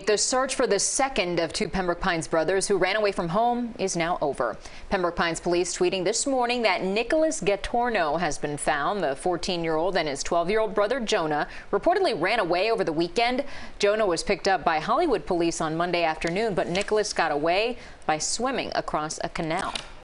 The search for the second of two Pembroke Pines brothers who ran away from home is now over. Pembroke Pines police tweeting this morning that Nicholas Gattorno has been found. The 14-year-old and his 12-year-old brother Jonah reportedly ran away over the weekend. Jonah was picked up by Hollywood police on Monday afternoon, but Nicholas got away by swimming across a canal.